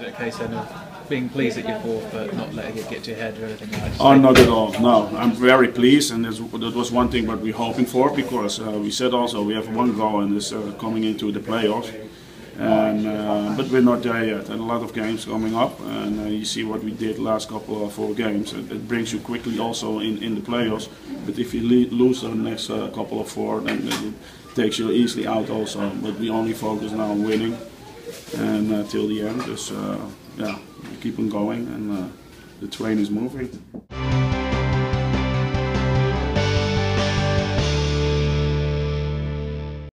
a case then of being pleased at you're fourth, but not letting it get to your head or anything like that? Oh, not at all. No, I'm very pleased, and that was one thing what we're hoping for because uh, we said also we have one goal and it's uh, coming into the playoffs. And, uh, but we're not there yet, and a lot of games coming up. And uh, you see what we did last couple of four games. It, it brings you quickly also in, in the playoffs. But if you lose the next uh, couple of four, then it takes you easily out also. But we only focus now on winning, and uh, till the end. Dus uh, yeah, we keep on going, and uh, the train is moving.